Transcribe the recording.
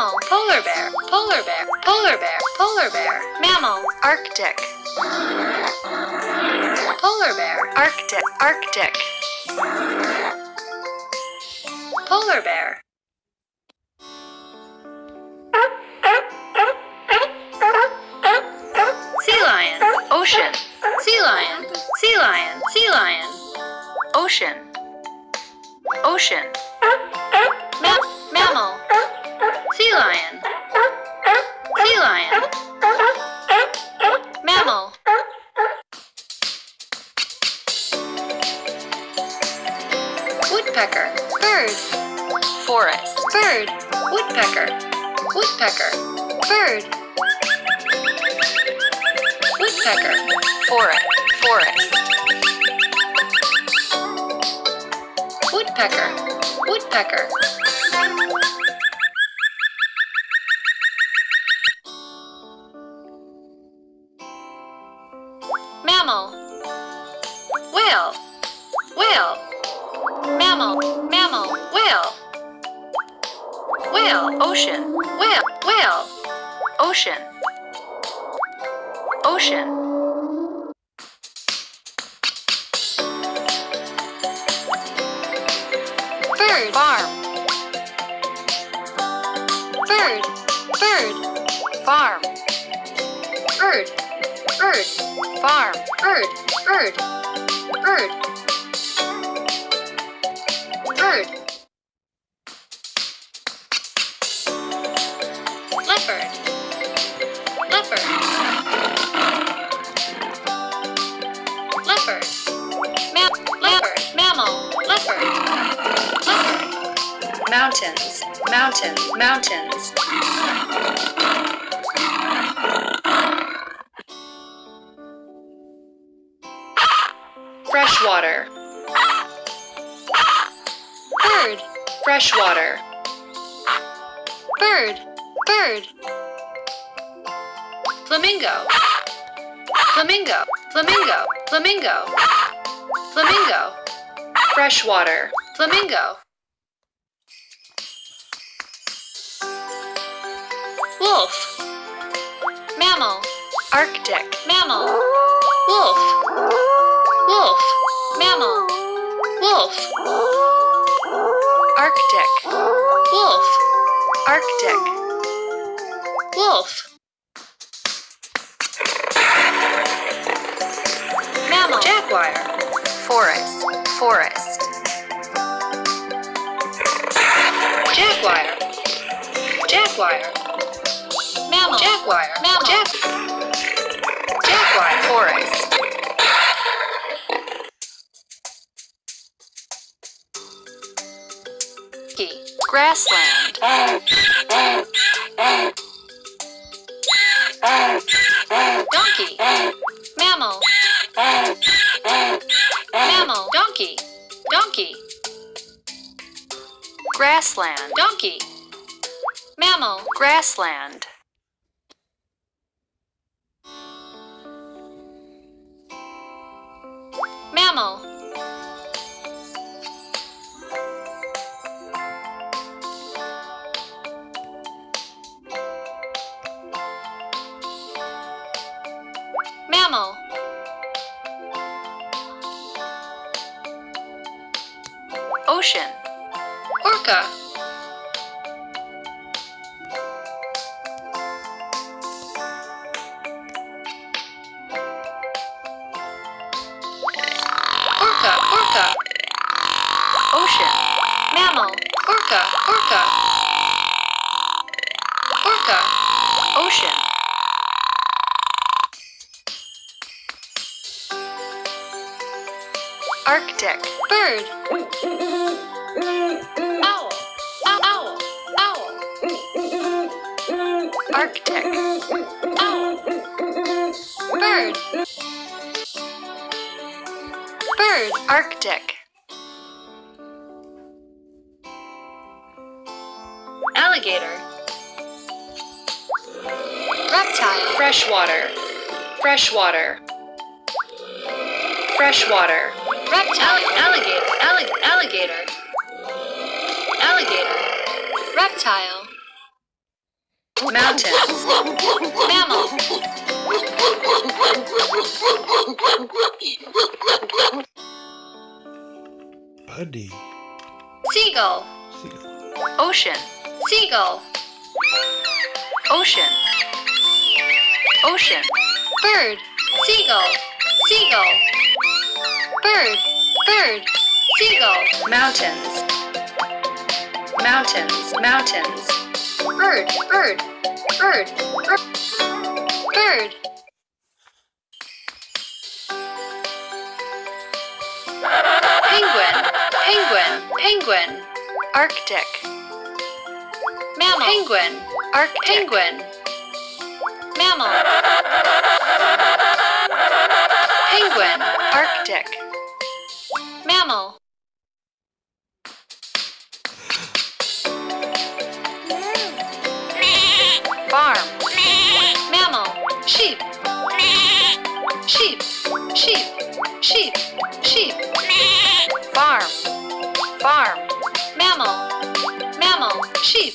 Mammal. Polar bear. Polar bear. Polar bear. Polar bear. Mammal. Arctic. Polar bear. Arctic. Arctic. Polar bear. Sea lion. Ocean. Sea lion. Sea lion. Sea lion. Ocean. Ocean. Mammal. Sea lion. Sea lion. Mammal. Woodpecker. Bird. Forest. Bird. Woodpecker. Woodpecker. Bird. Woodpecker. Forest. Forest. Woodpecker. Woodpecker. Mammal. Whale. Whale. Mammal. Mammal. Whale. Whale. Ocean. Whale. Whale. Ocean. Ocean. Bird. Farm. Bird. Bird. Farm. Bird. Bird. Farm. Bird. Bird. Bird. Bird. Leopard. Leopard. Leopard. Ma- leopard. Mammal. Leopard. Leopard. Mountains. Mountain. Mountains. Freshwater. Bird. Freshwater. Bird. Bird. Flamingo. Flamingo. Flamingo. Flamingo. Flamingo. Freshwater. Flamingo. Wolf. Mammal. Arctic. Mammal. Wolf. Wolf. Mammal. Wolf. Arctic. Wolf. Arctic. Wolf. Mammal. Jaguar. Forest. Forest. Jaguar. Jaguar. Mammal. Jaguar. Mammal. Jag. Jaguar. Forest. Grassland. Donkey. Mammal. Mammal. Donkey. Donkey. Grassland. Donkey. Mammal. Grassland. Mammal. Mammal. Ocean. Orca. Orca. Orca. Ocean. Mammal. Orca. Orca. Orca. Ocean. Arctic. Bird. Owl. Ow- Owl. Owl. Arctic. Owl. Bird. Bird. Arctic. Alligator. Reptile. Freshwater. Freshwater. Freshwater. Reptile. Alligator. Allig- alligator. Alligator. Reptile. mountains, mammal, Buddy. seagull, Seagull. ocean, seagull, ocean, ocean, bird, seagull, seagull, bird, bird, seagull, mountains, mountains, mountains, bird, bird, bird, bird, bird, penguin, penguin, penguin, Arctic, mammal, penguin, Arctic, penguin, mammal, penguin, Arctic, mammal, farm, mammal, sheep, sheep, sheep, sheep, sheep, farm, farm, mammal, mammal, sheep,